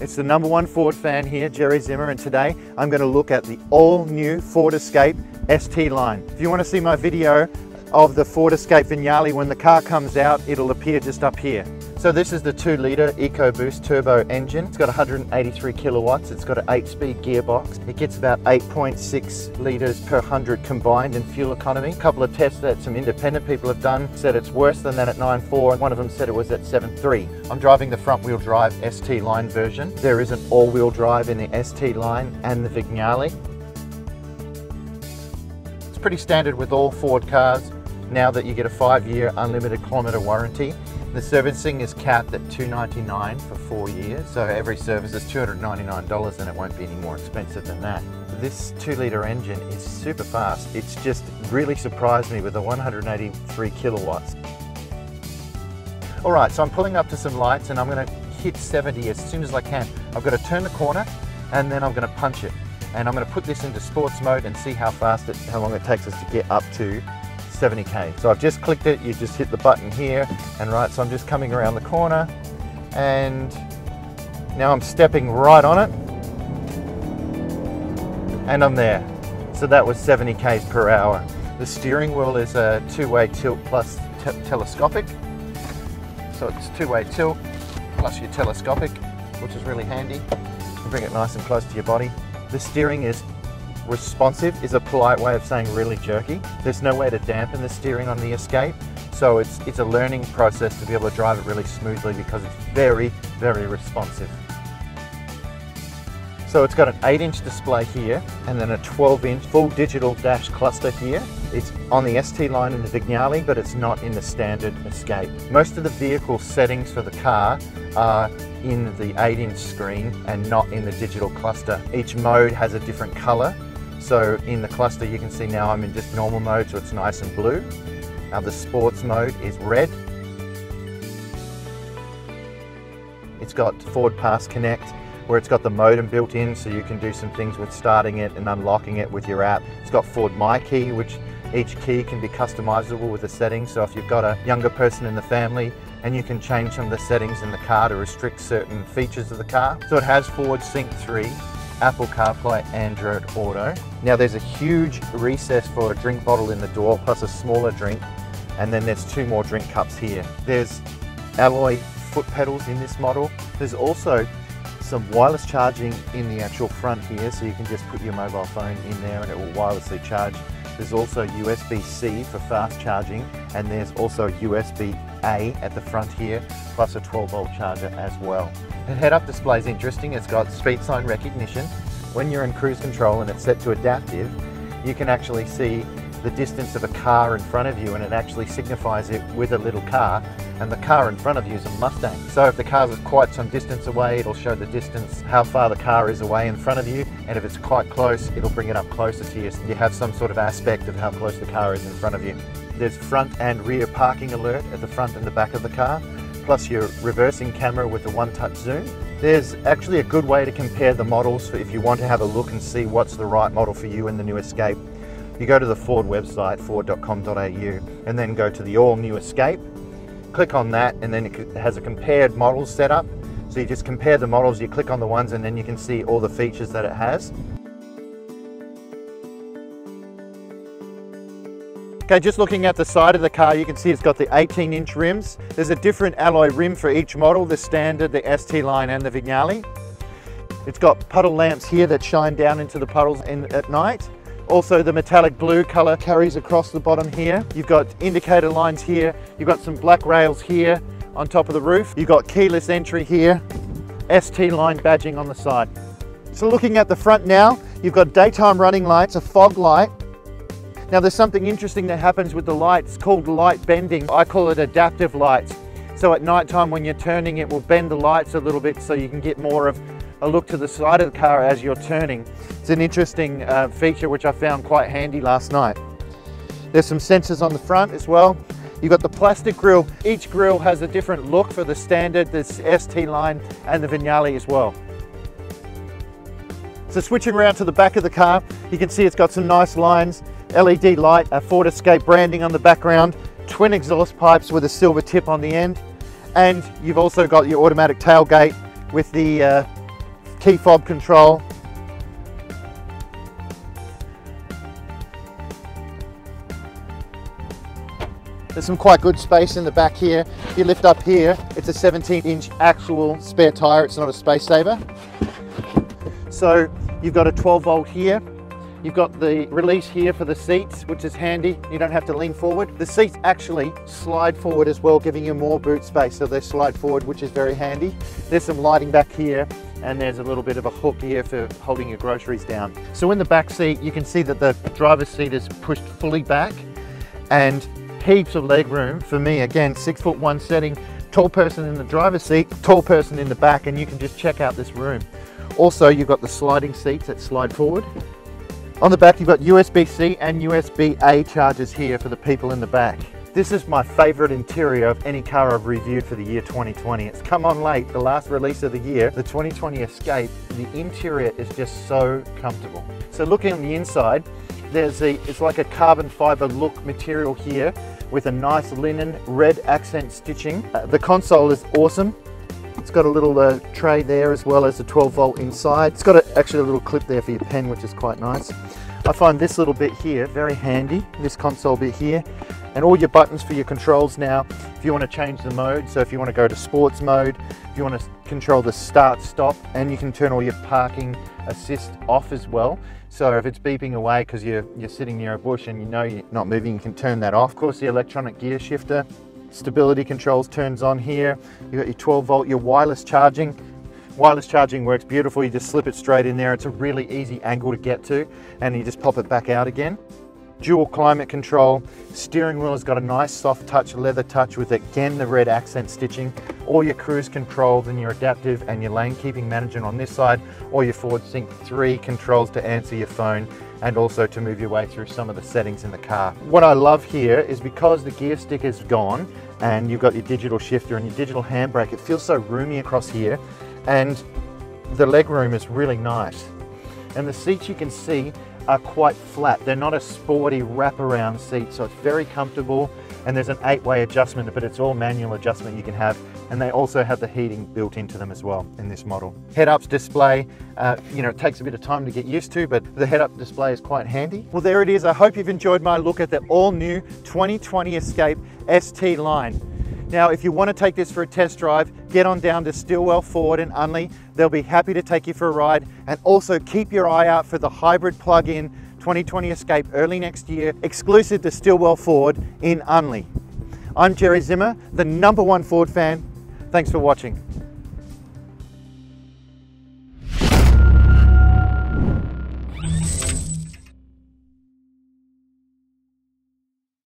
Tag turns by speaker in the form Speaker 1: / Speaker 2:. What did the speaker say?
Speaker 1: It's the number one Ford fan here, Jerry Zimmer, and today I'm going to look at the all new Ford Escape ST line. If you want to see my video of the Ford Escape Vignale when the car comes out, it'll appear just up here. So this is the 2 litre EcoBoost turbo engine. It's got 183 kilowatts. It's got an 8-speed gearbox. It gets about 8.6 litres per 100 combined in fuel economy. A couple of tests that some independent people have done said it's worse than that at 9.4. and One of them said it was at 7.3. I'm driving the front wheel drive ST line version. There is an all-wheel drive in the ST line and the Vignale. It's pretty standard with all Ford cars now that you get a five-year unlimited kilometre warranty. The servicing is capped at 299 for four years, so every service is $299 and it won't be any more expensive than that. This two litre engine is super fast. It's just really surprised me with the 183 kilowatts. All right, so I'm pulling up to some lights and I'm gonna hit 70 as soon as I can. I've got to turn the corner and then I'm gonna punch it. And I'm gonna put this into sports mode and see how fast it, how long it takes us to get up to 70k. So I've just clicked it, you just hit the button here, and right, so I'm just coming around the corner, and now I'm stepping right on it, and I'm there. So that was 70 k's per hour. The steering wheel is a two-way tilt plus telescopic. So it's two-way tilt plus your telescopic, which is really handy. You bring it nice and close to your body. The steering is Responsive is a polite way of saying really jerky. There's no way to dampen the steering on the Escape, so it's, it's a learning process to be able to drive it really smoothly because it's very, very responsive. So it's got an 8 inch display here and then a 12 inch full digital dash cluster here. It's on the ST line in the Vignale, but it's not in the standard Escape. Most of the vehicle settings for the car are in the 8 inch screen and not in the digital cluster. Each mode has a different color so in the cluster you can see now I'm in just normal mode so it's nice and blue. Now the sports mode is red. It's got Ford Pass Connect where it's got the modem built in so you can do some things with starting it and unlocking it with your app. It's got Ford My Key which each key can be customizable with the settings so if you've got a younger person in the family and you can change some of the settings in the car to restrict certain features of the car. So it has Ford Sync 3 Apple CarPlay, Android Auto. Now there's a huge recess for a drink bottle in the door, plus a smaller drink, and then there's two more drink cups here. There's alloy foot pedals in this model. There's also some wireless charging in the actual front here, so you can just put your mobile phone in there and it will wirelessly charge. There's also USB-C for fast charging, and there's also USB-A at the front here, plus a 12 volt charger as well. The head-up display is interesting. It's got speed sign recognition. When you're in cruise control and it's set to adaptive, you can actually see the distance of a car in front of you and it actually signifies it with a little car and the car in front of you is a Mustang. So if the car is quite some distance away, it'll show the distance, how far the car is away in front of you and if it's quite close, it'll bring it up closer to you so you have some sort of aspect of how close the car is in front of you. There's front and rear parking alert at the front and the back of the car plus your reversing camera with the one-touch zoom. There's actually a good way to compare the models if you want to have a look and see what's the right model for you in the new Escape. You go to the Ford website, ford.com.au, and then go to the all new Escape. Click on that, and then it has a compared models setup. So you just compare the models, you click on the ones, and then you can see all the features that it has. Okay, just looking at the side of the car, you can see it's got the 18 inch rims. There's a different alloy rim for each model, the standard, the ST line and the Vignale. It's got puddle lamps here that shine down into the puddles in, at night. Also the metallic blue color carries across the bottom here. You've got indicator lines here. You've got some black rails here on top of the roof. You've got keyless entry here. ST line badging on the side. So looking at the front now, you've got daytime running lights, a fog light, now there's something interesting that happens with the lights called light bending. I call it adaptive lights. So at night time when you're turning it will bend the lights a little bit so you can get more of a look to the side of the car as you're turning. It's an interesting uh, feature which I found quite handy last night. There's some sensors on the front as well. You've got the plastic grille. Each grille has a different look for the standard, this ST line and the Vignale as well. So switching around to the back of the car, you can see it's got some nice lines. LED light, a Ford Escape branding on the background, twin exhaust pipes with a silver tip on the end, and you've also got your automatic tailgate with the uh, key fob control. There's some quite good space in the back here. If you lift up here, it's a 17 inch actual spare tire. It's not a space saver. So you've got a 12 volt here. You've got the release here for the seats, which is handy. You don't have to lean forward. The seats actually slide forward as well, giving you more boot space. So they slide forward, which is very handy. There's some lighting back here and there's a little bit of a hook here for holding your groceries down. So in the back seat, you can see that the driver's seat is pushed fully back and heaps of leg room for me. Again, six foot one setting, tall person in the driver's seat, tall person in the back, and you can just check out this room. Also, you've got the sliding seats that slide forward. On the back, you've got USB-C and USB-A chargers here for the people in the back. This is my favorite interior of any car I've reviewed for the year 2020. It's come on late, the last release of the year, the 2020 Escape. The interior is just so comfortable. So looking on the inside, there's a, it's like a carbon fiber look material here with a nice linen red accent stitching. Uh, the console is awesome. It's got a little uh, tray there as well as a 12 volt inside. It's got a, actually a little clip there for your pen, which is quite nice. I find this little bit here very handy, this console bit here, and all your buttons for your controls now. If you want to change the mode, so if you want to go to sports mode, if you want to control the start, stop, and you can turn all your parking assist off as well. So if it's beeping away because you're, you're sitting near a bush and you know you're not moving, you can turn that off. Of course, the electronic gear shifter, stability controls turns on here. You've got your 12 volt, your wireless charging. Wireless charging works beautiful. You just slip it straight in there. It's a really easy angle to get to and you just pop it back out again dual climate control. Steering wheel has got a nice soft touch, leather touch with again the red accent stitching. All your cruise controls and your adaptive and your lane keeping management on this side, or your Ford Sync 3 controls to answer your phone and also to move your way through some of the settings in the car. What I love here is because the gear stick is gone and you've got your digital shifter and your digital handbrake, it feels so roomy across here and the leg room is really nice. And the seats you can see are quite flat. They're not a sporty wraparound seat, so it's very comfortable. And there's an eight-way adjustment, but it's all manual adjustment you can have. And they also have the heating built into them as well in this model. Head-ups display, uh, you know, it takes a bit of time to get used to, but the head-up display is quite handy. Well, there it is. I hope you've enjoyed my look at the all-new 2020 Escape ST line. Now, if you want to take this for a test drive, get on down to Stillwell Ford in Unley. They'll be happy to take you for a ride and also keep your eye out for the hybrid plug-in 2020 Escape early next year, exclusive to Stillwell Ford in Unley. I'm Jerry Zimmer, the number one Ford fan. Thanks for watching.